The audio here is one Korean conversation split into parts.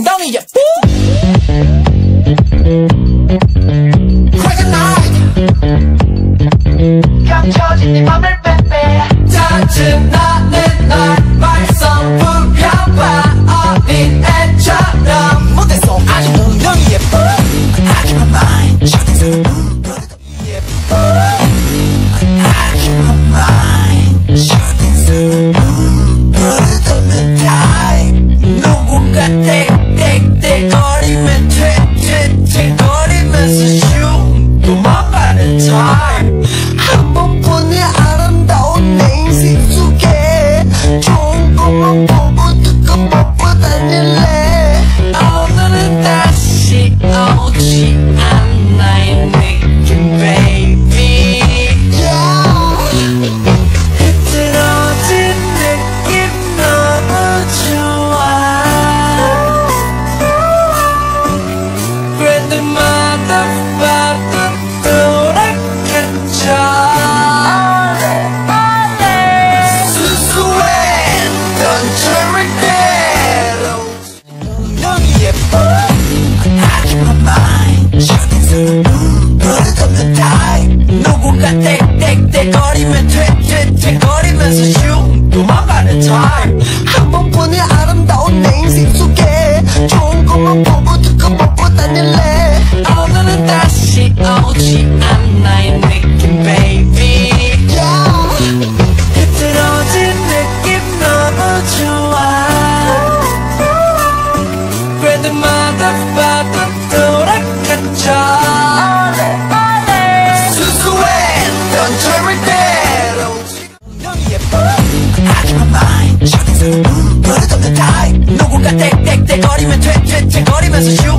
请到你也不。 땡땡땡 거리면 퇴퇴퇴 거리면서 슝 도망가는 time that's a shoe.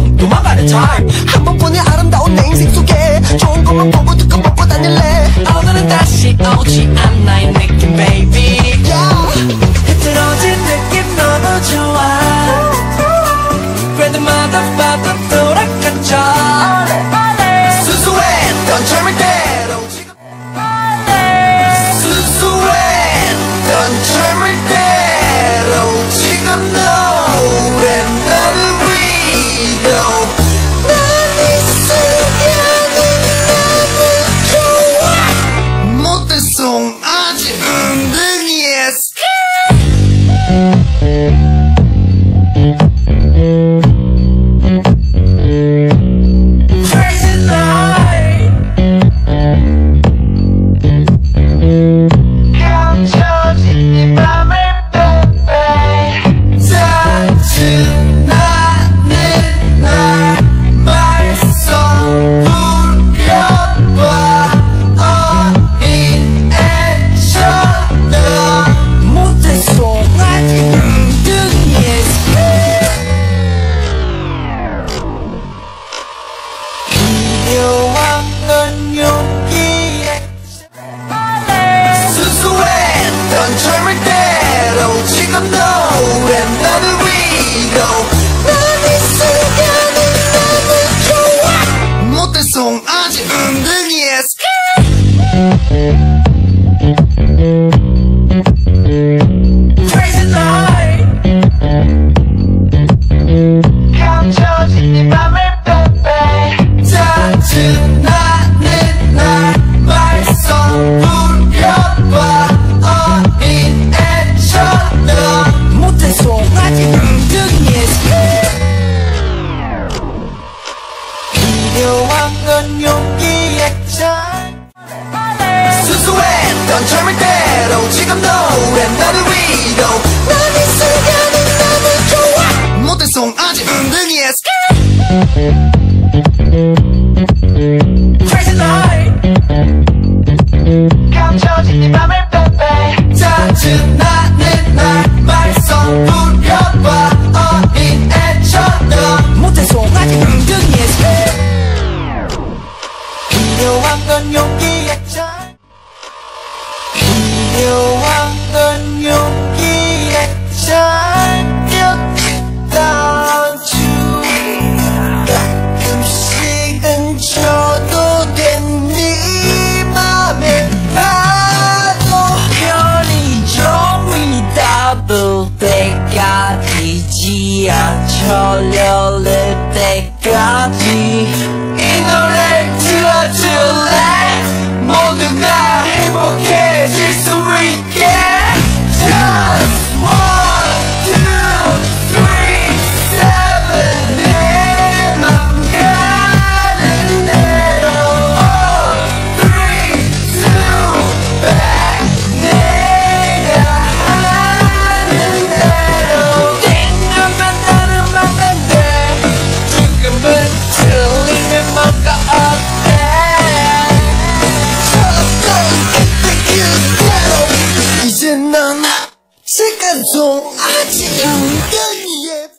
좀 아직 인간이에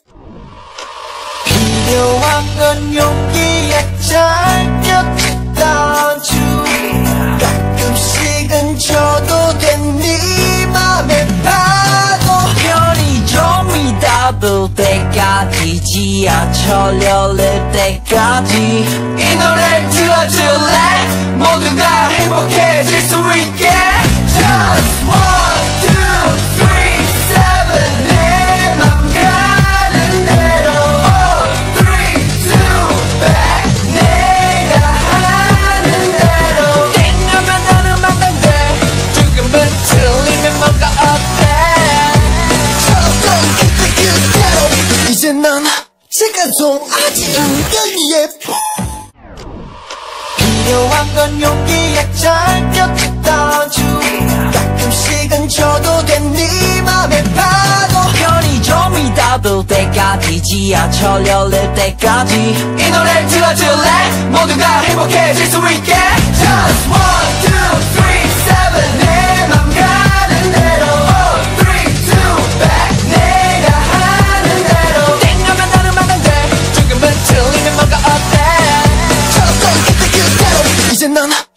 필요한 건 용기에 잘격했던 주 가끔씩은 저도 된네 맘에 파도. 별이 좀이 닫을 때까지 지하철 열릴 때까지 이 노래를 들어줄래? 모두 다 행복해. 중요한 건 용기에 잘렸던 주. 가끔씩은 쳐도 된네 맘에 파도. 편의점이 닫을 때까지 지하철 열릴 때까지. 이 노래를 들어줄래? 모두가 행복해질 수 있게. Just one, two, three, seven,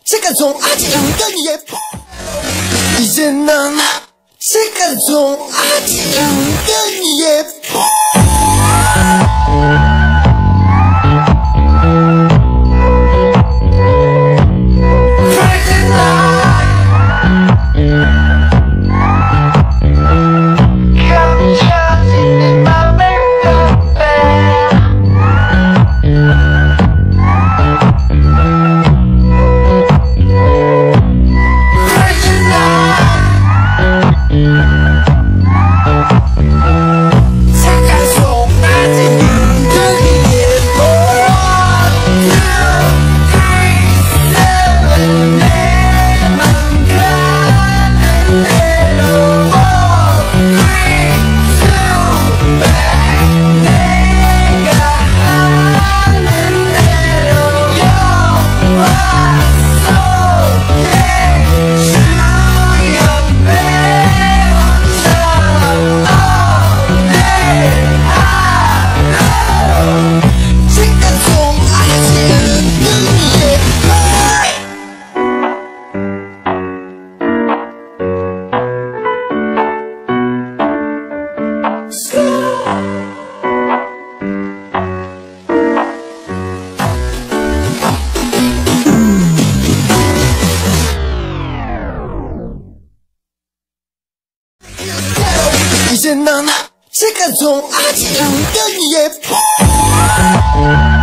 这个钟阿景的也已经能，这个钟阿景的也。从爱情的颜色